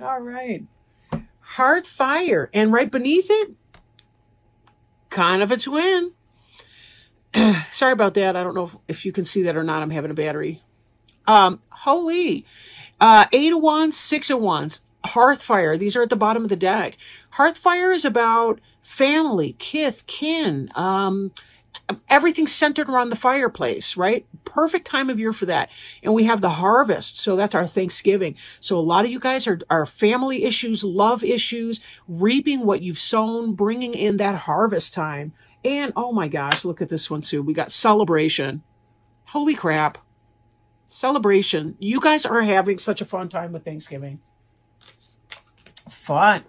All right. Hearth fire. And right beneath it, kind of a twin. Sorry about that. I don't know if, if, you can see that or not. I'm having a battery. Um, holy. Uh, eight of wands, six of wands. Hearthfire. These are at the bottom of the deck. Hearthfire is about family, kith, kin, um, everything centered around the fireplace, right? Perfect time of year for that. And we have the harvest. So that's our Thanksgiving. So a lot of you guys are, are family issues, love issues, reaping what you've sown, bringing in that harvest time. And oh my gosh, look at this one too. We got celebration. Holy crap. Celebration. You guys are having such a fun time with Thanksgiving. Fun.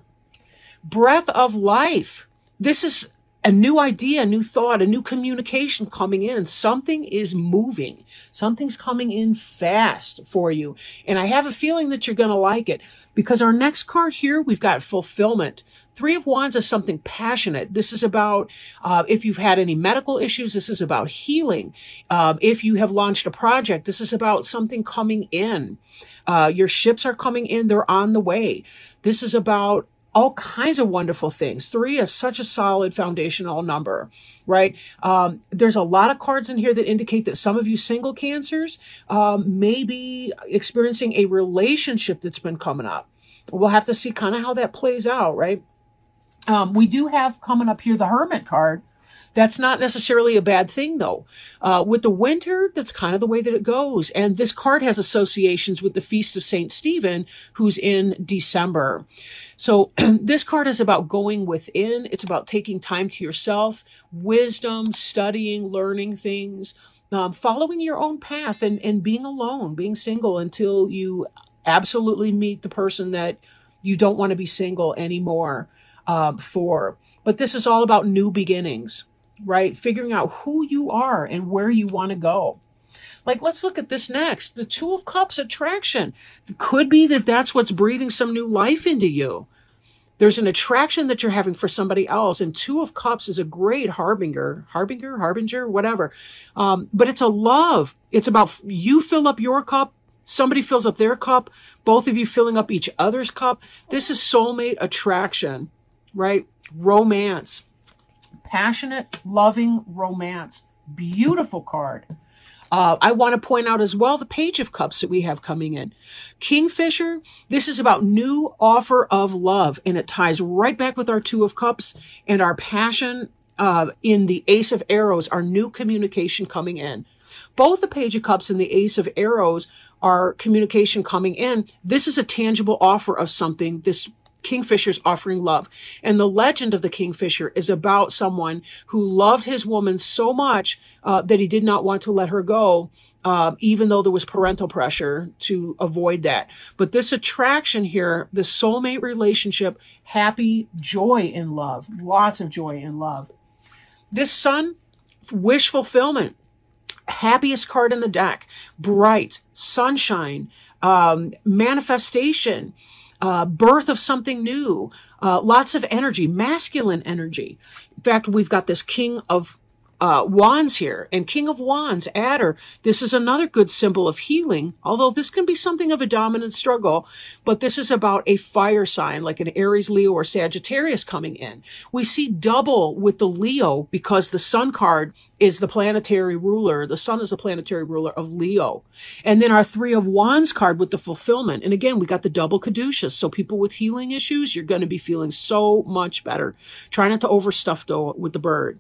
Breath of life. This is a new idea, a new thought, a new communication coming in. Something is moving. Something's coming in fast for you. And I have a feeling that you're going to like it because our next card here, we've got fulfillment. Three of Wands is something passionate. This is about uh, if you've had any medical issues, this is about healing. Uh, if you have launched a project, this is about something coming in. Uh, your ships are coming in, they're on the way. This is about all kinds of wonderful things. Three is such a solid foundational number, right? Um, there's a lot of cards in here that indicate that some of you single cancers um, may be experiencing a relationship that's been coming up. We'll have to see kind of how that plays out, right? Um, we do have coming up here the Hermit card, that's not necessarily a bad thing though. Uh, with the winter, that's kind of the way that it goes. And this card has associations with the Feast of St. Stephen, who's in December. So this card is about going within. It's about taking time to yourself, wisdom, studying, learning things, um, following your own path and, and being alone, being single until you absolutely meet the person that you don't want to be single anymore um, for. But this is all about new beginnings right? Figuring out who you are and where you want to go. Like, let's look at this next. The Two of Cups attraction. Could be that that's what's breathing some new life into you. There's an attraction that you're having for somebody else. And Two of Cups is a great harbinger, harbinger, harbinger, whatever. Um, but it's a love. It's about you fill up your cup. Somebody fills up their cup. Both of you filling up each other's cup. This is soulmate attraction, right? Romance passionate, loving romance. Beautiful card. Uh, I want to point out as well the Page of Cups that we have coming in. Kingfisher, this is about new offer of love, and it ties right back with our Two of Cups and our passion uh, in the Ace of Arrows, our new communication coming in. Both the Page of Cups and the Ace of Arrows are communication coming in. This is a tangible offer of something. This Kingfisher's offering love. And the legend of the Kingfisher is about someone who loved his woman so much uh, that he did not want to let her go, uh, even though there was parental pressure to avoid that. But this attraction here, the soulmate relationship, happy joy in love, lots of joy in love. This sun, wish fulfillment, happiest card in the deck, bright, sunshine, um, manifestation uh, birth of something new, uh, lots of energy, masculine energy. In fact, we've got this king of uh, wands here. And king of wands adder this is another good symbol of healing although this can be something of a dominant struggle but this is about a fire sign like an aries leo or sagittarius coming in. We see double with the leo because the sun card is the planetary ruler. The sun is the planetary ruler of leo. And then our three of wands card with the fulfillment. And again we got the double caduceus. So people with healing issues you're going to be feeling so much better. Try not to overstuff though with the bird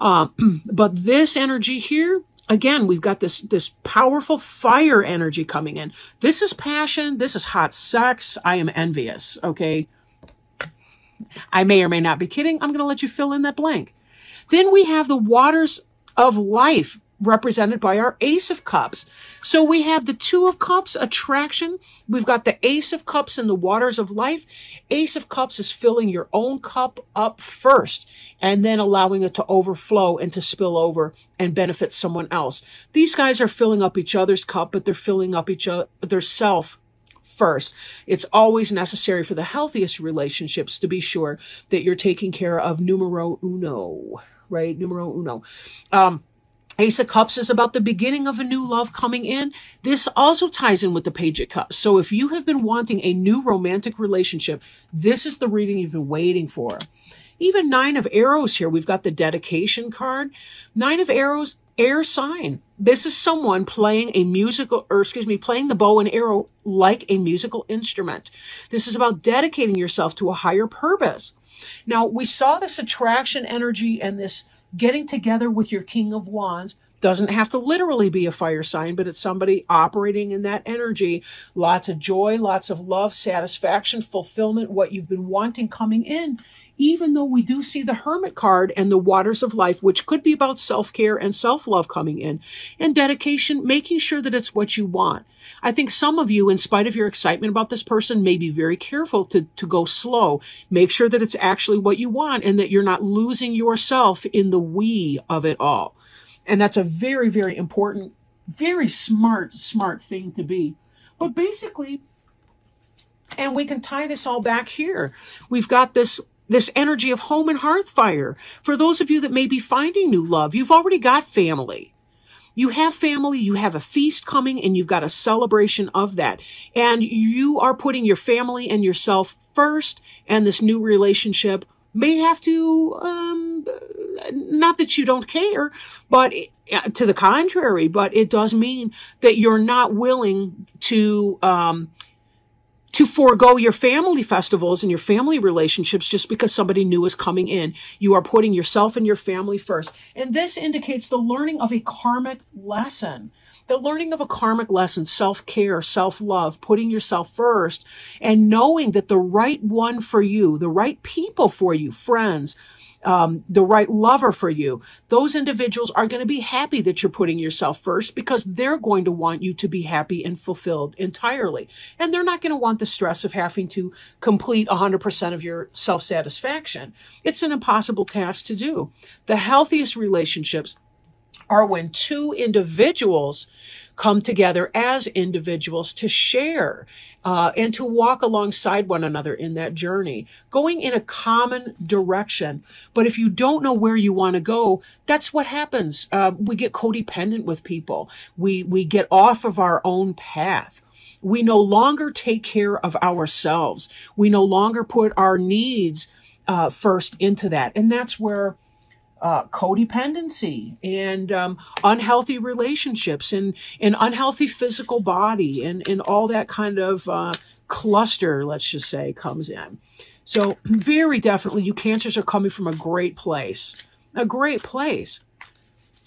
uh, but this energy here, again, we've got this, this powerful fire energy coming in. This is passion. This is hot sex. I am envious. Okay. I may or may not be kidding. I'm going to let you fill in that blank. Then we have the waters of life represented by our ace of cups. So we have the two of cups attraction. We've got the ace of cups in the waters of life. Ace of cups is filling your own cup up first and then allowing it to overflow and to spill over and benefit someone else. These guys are filling up each other's cup, but they're filling up each other, their self first. It's always necessary for the healthiest relationships to be sure that you're taking care of numero uno, right? Numero uno. Um, Ace of Cups is about the beginning of a new love coming in. This also ties in with the Page of Cups. So if you have been wanting a new romantic relationship, this is the reading you've been waiting for. Even Nine of Arrows here, we've got the dedication card. Nine of Arrows, air sign. This is someone playing a musical, or excuse me, playing the bow and arrow like a musical instrument. This is about dedicating yourself to a higher purpose. Now, we saw this attraction energy and this getting together with your King of Wands doesn't have to literally be a fire sign, but it's somebody operating in that energy. Lots of joy, lots of love, satisfaction, fulfillment, what you've been wanting coming in even though we do see the hermit card and the waters of life, which could be about self care and self love coming in, and dedication, making sure that it's what you want. I think some of you, in spite of your excitement about this person, may be very careful to, to go slow. Make sure that it's actually what you want and that you're not losing yourself in the we of it all. And that's a very, very important, very smart, smart thing to be. But basically, and we can tie this all back here. We've got this this energy of home and hearth fire. For those of you that may be finding new love, you've already got family. You have family, you have a feast coming, and you've got a celebration of that. And you are putting your family and yourself first, and this new relationship may have to, um, not that you don't care, but to the contrary, but it does mean that you're not willing to, um, to forego your family festivals and your family relationships just because somebody new is coming in. You are putting yourself and your family first. And this indicates the learning of a karmic lesson. The learning of a karmic lesson, self-care, self-love, putting yourself first, and knowing that the right one for you, the right people for you, friends, um, the right lover for you, those individuals are going to be happy that you're putting yourself first because they're going to want you to be happy and fulfilled entirely. And they're not going to want the stress of having to complete 100% of your self satisfaction. It's an impossible task to do. The healthiest relationships are when two individuals come together as individuals to share uh, and to walk alongside one another in that journey, going in a common direction. But if you don't know where you want to go, that's what happens. Uh, we get codependent with people. We we get off of our own path. We no longer take care of ourselves. We no longer put our needs uh, first into that, and that's where uh, codependency and um, unhealthy relationships and an unhealthy physical body and, and all that kind of uh, cluster, let's just say, comes in. So, very definitely, you cancers are coming from a great place. A great place.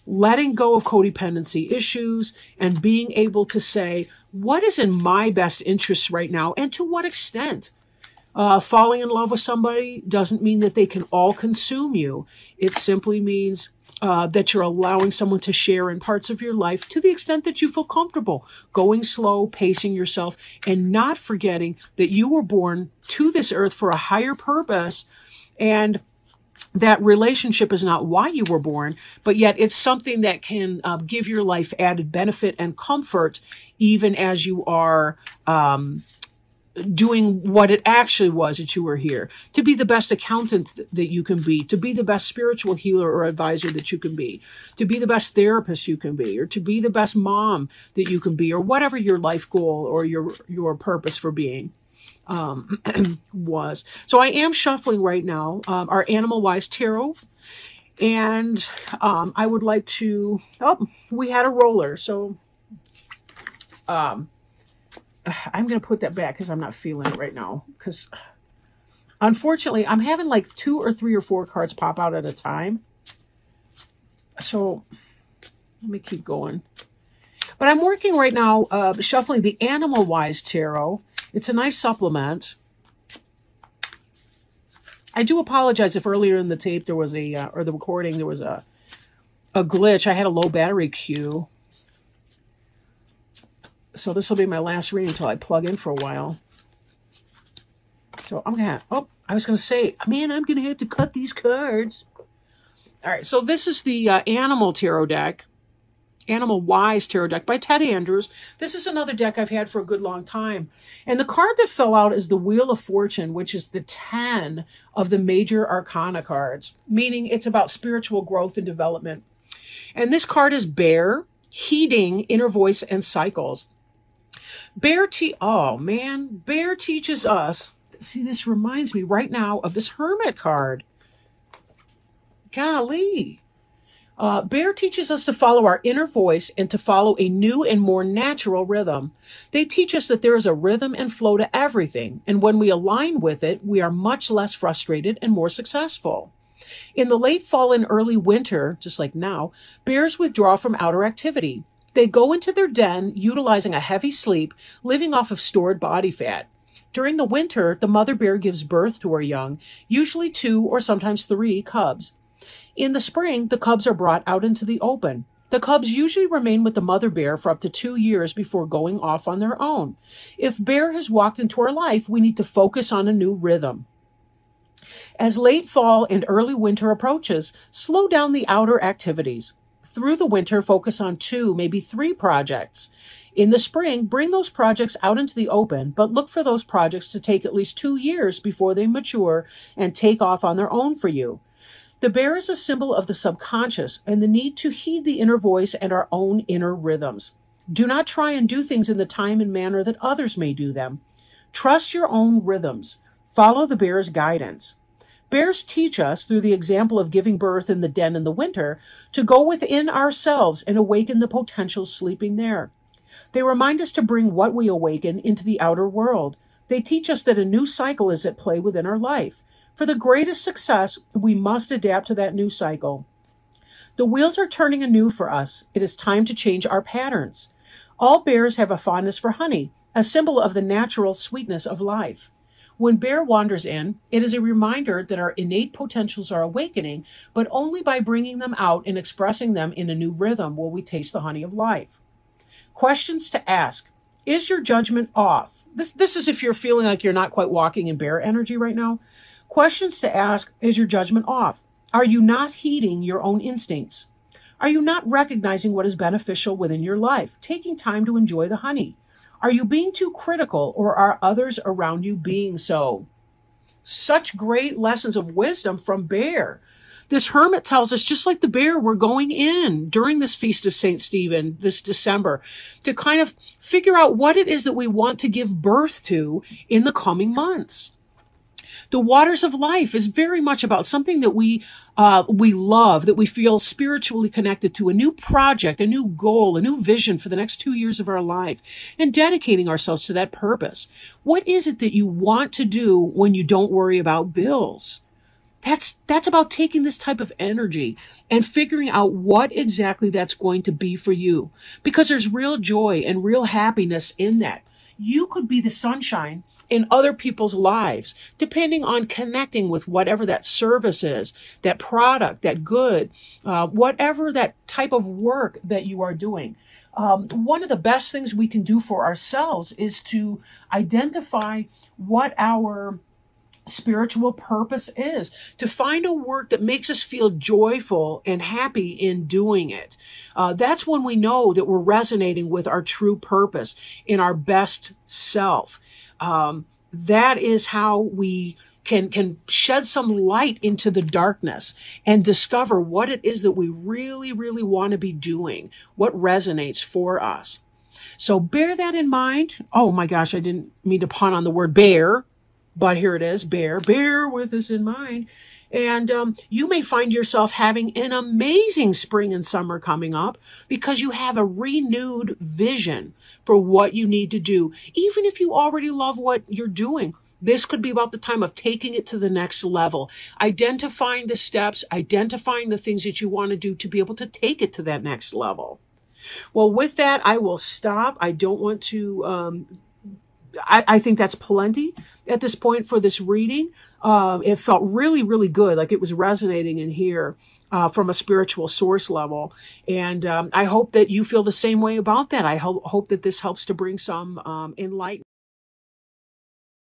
Letting go of codependency issues and being able to say, what is in my best interest right now and to what extent? Uh, falling in love with somebody doesn't mean that they can all consume you. It simply means uh, that you're allowing someone to share in parts of your life to the extent that you feel comfortable, going slow, pacing yourself, and not forgetting that you were born to this earth for a higher purpose. And that relationship is not why you were born, but yet it's something that can uh, give your life added benefit and comfort, even as you are um, doing what it actually was that you were here, to be the best accountant th- that you can be, to be the best spiritual healer or advisor that you can be, to be the best therapist you can be, or to be the best mom that you can be, or whatever your life goal or your your purpose for being um, was. So I am shuffling right now um, our Animal Wise Tarot. And um, I would like to. Oh, we had a roller. So um, I'm going to put that back because I'm not feeling it right now. Because unfortunately, I'm having like two or three or four cards pop out at a time. So let me keep going. But I'm working right now, uh, shuffling the Animal Wise Tarot. It's a nice supplement. I do apologize if earlier in the tape there was a, uh, or the recording, there was a, a glitch. I had a low battery cue. So this will be my last reading until I plug in for a while. So I'm gonna, oh, I was gonna say, man, I'm gonna have to cut these cards. All right, so this is the uh, Animal Tarot deck, Animal Wise Tarot deck by Ted Andrews. This is another deck I've had for a good long time. And the card that fell out is the Wheel of Fortune, which is the 10 of the major arcana cards, meaning it's about spiritual growth and development. And this card is Bear, heeding inner voice and cycles. Bear te- oh man, Bear teaches us. See, this reminds me right now of this Hermit card. Golly. Uh, Bear teaches us to follow our inner voice and to follow a new and more natural rhythm. They teach us that there is a rhythm and flow to everything, and when we align with it, we are much less frustrated and more successful. In the late fall and early winter, just like now, bears withdraw from outer activity. They go into their den utilizing a heavy sleep, living off of stored body fat. During the winter, the mother bear gives birth to her young, usually two or sometimes three cubs. In the spring, the cubs are brought out into the open. The cubs usually remain with the mother bear for up to two years before going off on their own. If bear has walked into our life, we need to focus on a new rhythm. As late fall and early winter approaches, slow down the outer activities. Through the winter, focus on two, maybe three projects. In the spring, bring those projects out into the open, but look for those projects to take at least two years before they mature and take off on their own for you. The bear is a symbol of the subconscious and the need to heed the inner voice and our own inner rhythms. Do not try and do things in the time and manner that others may do them. Trust your own rhythms. Follow the bear's guidance. Bears teach us, through the example of giving birth in the den in the winter, to go within ourselves and awaken the potentials sleeping there. They remind us to bring what we awaken into the outer world. They teach us that a new cycle is at play within our life. For the greatest success, we must adapt to that new cycle. The wheels are turning anew for us. It is time to change our patterns. All bears have a fondness for honey, a symbol of the natural sweetness of life. When Bear wanders in, it is a reminder that our innate potentials are awakening, but only by bringing them out and expressing them in a new rhythm will we taste the honey of life. Questions to ask. Is your judgment off? This, this is if you're feeling like you're not quite walking in bear energy right now. Questions to ask. Is your judgment off? Are you not heeding your own instincts? Are you not recognizing what is beneficial within your life, taking time to enjoy the honey? Are you being too critical or are others around you being so? Such great lessons of wisdom from Bear. This hermit tells us, just like the bear, we're going in during this feast of St. Stephen this December to kind of figure out what it is that we want to give birth to in the coming months. The waters of life is very much about something that we uh, we love, that we feel spiritually connected to, a new project, a new goal, a new vision for the next two years of our life, and dedicating ourselves to that purpose. What is it that you want to do when you don't worry about bills? That's, that's about taking this type of energy and figuring out what exactly that's going to be for you. Because there's real joy and real happiness in that. You could be the sunshine in other people's lives, depending on connecting with whatever that service is, that product, that good, uh, whatever that type of work that you are doing. Um, one of the best things we can do for ourselves is to identify what our spiritual purpose is to find a work that makes us feel joyful and happy in doing it. Uh, that's when we know that we're resonating with our true purpose in our best self. Um, that is how we can can shed some light into the darkness and discover what it is that we really really want to be doing what resonates for us. So bear that in mind. Oh my gosh i didn't mean to pun on the word bear but here it is bear bear with us in mind and um, you may find yourself having an amazing spring and summer coming up because you have a renewed vision for what you need to do. Even if you already love what you're doing, this could be about the time of taking it to the next level, identifying the steps, identifying the things that you want to do to be able to take it to that next level. Well, with that, I will stop. I don't want to um, I, I, think that's plenty at this point for this reading. Uh, it felt really, really good, like it was resonating in here uh, from a spiritual source level. And um, I hope that you feel the same way about that. I hope, hope that this helps to bring some um, enlightenment.